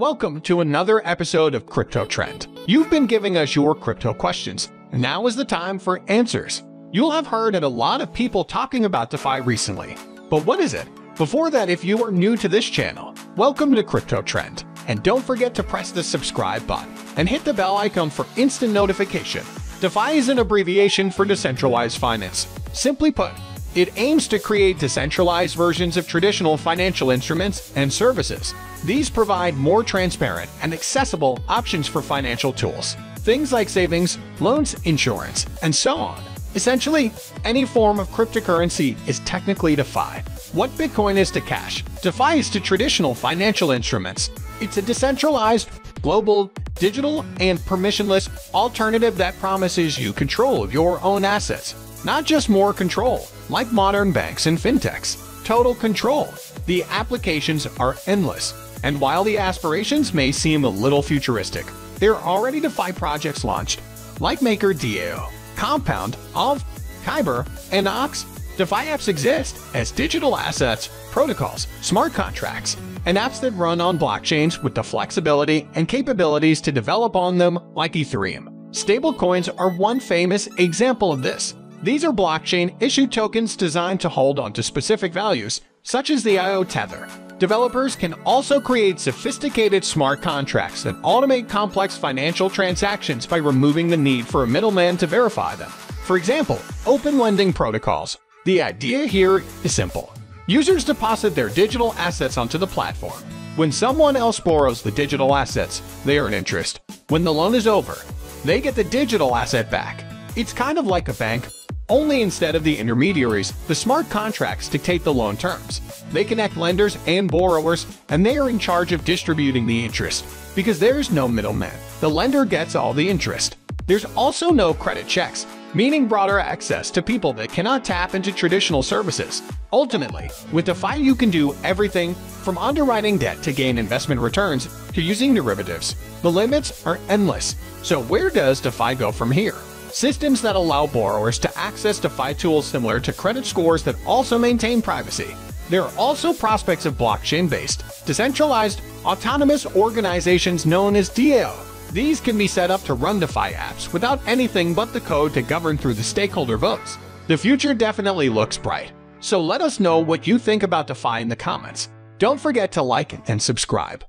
Welcome to another episode of Crypto Trend. You've been giving us your crypto questions. Now is the time for answers. You'll have heard a lot of people talking about DeFi recently. But what is it? Before that, if you are new to this channel, welcome to Crypto Trend. And don't forget to press the subscribe button and hit the bell icon for instant notification. DeFi is an abbreviation for decentralized finance. Simply put, it aims to create decentralized versions of traditional financial instruments and services. These provide more transparent and accessible options for financial tools, things like savings, loans, insurance, and so on. Essentially, any form of cryptocurrency is technically DeFi. What Bitcoin is to cash, DeFi is to traditional financial instruments. It's a decentralized, global, digital, and permissionless alternative that promises you control of your own assets. Not just more control, like modern banks and fintechs. Total control. The applications are endless. And while the aspirations may seem a little futuristic, there are already DeFi projects launched, like Maker DAO, Compound, Aave, Kyber, and Ox. DeFi apps exist as digital assets, protocols, smart contracts, and apps that run on blockchains with the flexibility and capabilities to develop on them like Ethereum. Stablecoins are one famous example of this. These are blockchain-issued tokens designed to hold onto specific values, such as the IO Tether. Developers can also create sophisticated smart contracts that automate complex financial transactions by removing the need for a middleman to verify them. For example, open lending protocols. The idea here is simple. Users deposit their digital assets onto the platform. When someone else borrows the digital assets, they earn interest. When the loan is over, they get the digital asset back. It's kind of like a bank, only instead of the intermediaries, the smart contracts dictate the loan terms. They connect lenders and borrowers, and they are in charge of distributing the interest. Because there's no middleman, the lender gets all the interest. There's also no credit checks, meaning broader access to people that cannot tap into traditional services. Ultimately, with DeFi you can do everything from underwriting debt to gain investment returns to using derivatives. The limits are endless. So where does DeFi go from here? Systems that allow borrowers to access DeFi tools similar to credit scores that also maintain privacy. There are also prospects of blockchain-based, decentralized, autonomous organizations known as DAO. These can be set up to run DeFi apps without anything but the code to govern through the stakeholder votes. The future definitely looks bright, so let us know what you think about DeFi in the comments. Don't forget to like and subscribe.